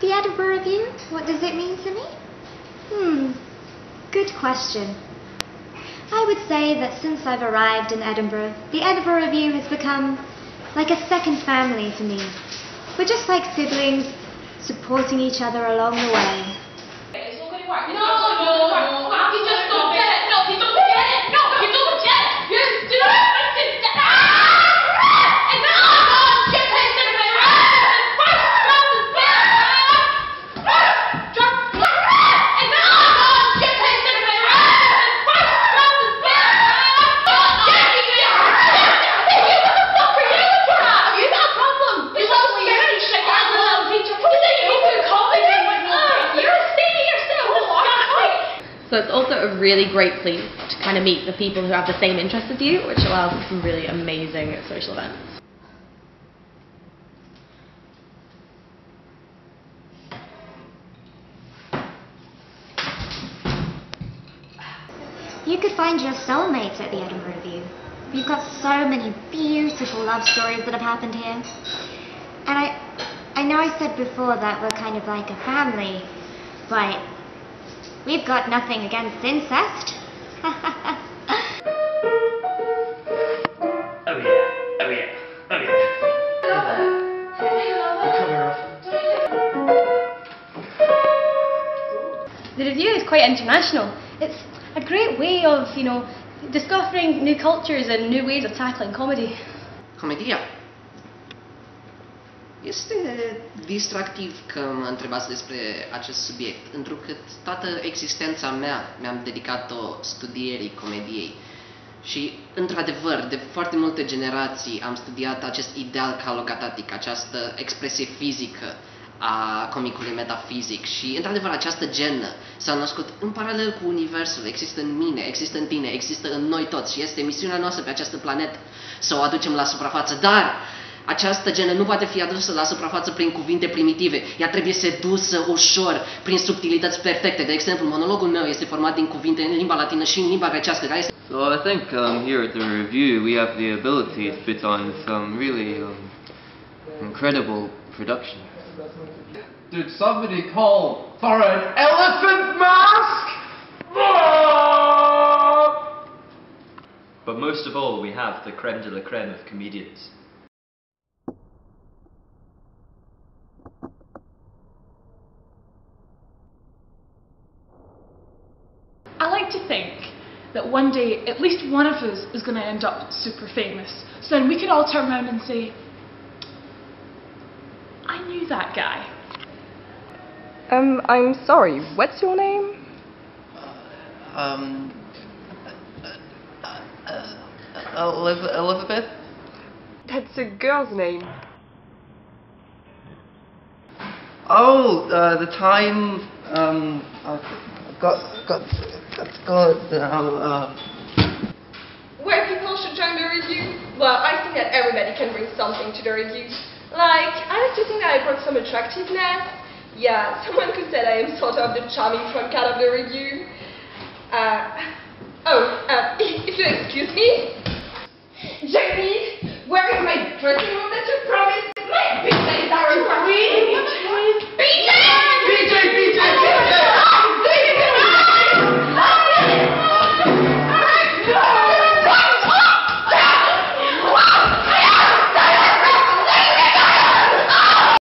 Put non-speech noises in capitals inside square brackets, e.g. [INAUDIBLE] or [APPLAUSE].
The Edinburgh Revue? What does it mean to me? Hmm, good question. I would say that since I've arrived in Edinburgh, the Edinburgh Revue has become like a second family to me. We're just like siblings, supporting each other along the way. No, no, no, no. You just don't get it. No, you don't get it. No, you don't get it. You do it. And no, no, get paid to me. And no, no, get paid to me. You got a problem. You're so scary. Shit, I'm a little teacher. What is it? You go to college and whatnot. You're a state yourself. So it's also a really great place to kind of meet the people who have the same interests as you, which allows for some really amazing social events. You could find your soulmates at the Edinburgh Revue. We've got so many beautiful love stories that have happened here. And I I know I said before that we're kind of like a family, but we've got nothing against incest. [LAUGHS] Oh yeah, oh yeah, oh yeah. The revue is quite international. It's a great way of, you know, discovering new cultures and new ways of tackling comedy. Comedia. Este distractiv că mă întrebați despre acest subiect, întrucât toată existența mea mi-am dedicat-o studierii comediei. Și, într-adevăr, de foarte multe generații am studiat acest ideal calogatatic, această expresie fizică a comicului metafizic. Și, într-adevăr, această genă s-a născut în paralel cu Universul, există în mine, există în tine, există în noi toți. Și este misiunea noastră pe această planetă să o aducem la suprafață, dar această genă nu poate fi adusă la suprafață prin cuvinte primitive, ea trebuie sedusă ușor, prin subtilități perfecte. De exemplu, monologul meu este format din cuvinte în limba latină și în limba grecească, care este So I think um, here at the review we have the ability to put on some really um, incredible production. Did somebody call for an elephant mask? But most of all, we have the creme de la creme of comedians. Like to think that one day at least one of us is going to end up super famous. So then we could all turn around and say, I knew that guy. Um, I'm sorry, what's your name? um, Eliz- Elizabeth. That's a girl's name. Oh, uh, the time um, I've got got got got uh, Where people should join the revue? Well, I think that everybody can bring something to the revue. Like, I like to think that I brought some attractiveness. Yeah, [LAUGHS] someone could say I am sort of the charming front card of the revue. Uh, oh, uh, [LAUGHS] if you'll excuse me. Jamie, where is my dressing room?